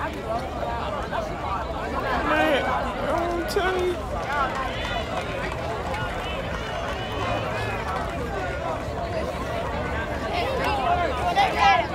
Man, I'm telling you. Hey,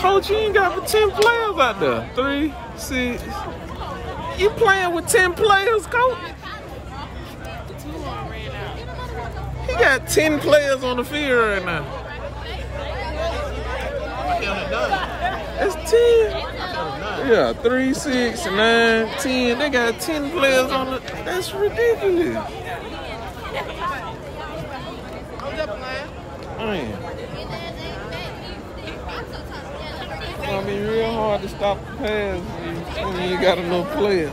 Coach, you ain't got but 10 players out there. Three, six. You playing with 10 players, coach? He got 10 players on the field right now. It's 10. Yeah, three, six, nine, ten. They got 10 players on the. That's ridiculous. Man. Gonna be real hard to stop the pass when you, got enough players.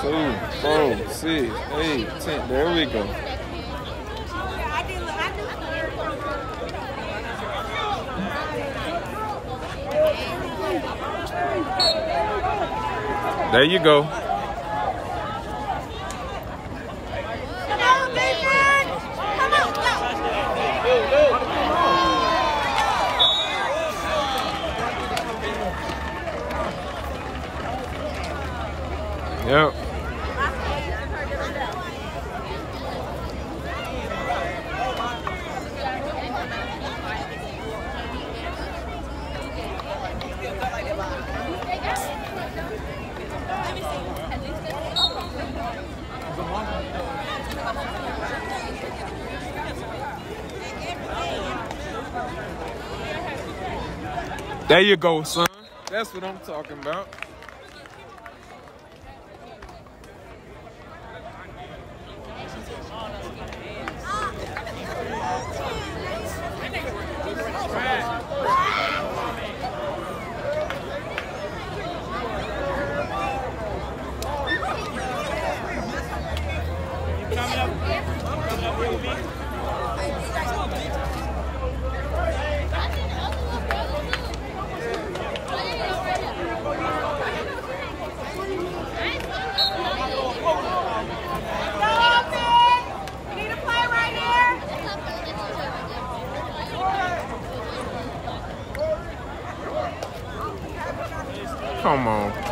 Two, four, six, eight, ten. There we go. There you go. Yep. There you go, son. That's what I'm talking about. Come on.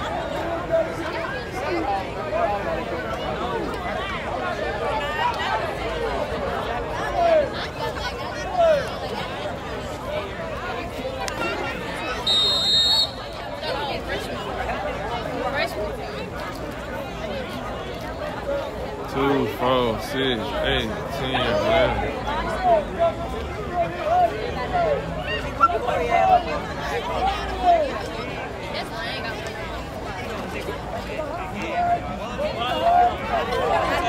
four, six, eight, ten, eleven. That's